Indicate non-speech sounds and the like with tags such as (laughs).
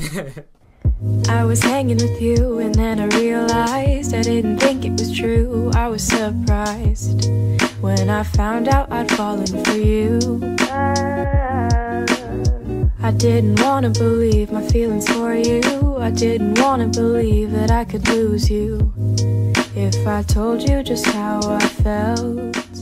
(laughs) I was hanging with you, and then I realized I didn't think it was true. I was surprised when I found out I'd fallen for you. I didn't wanna believe my feelings for you. I didn't wanna believe that I could lose you. If I told you just how I felt.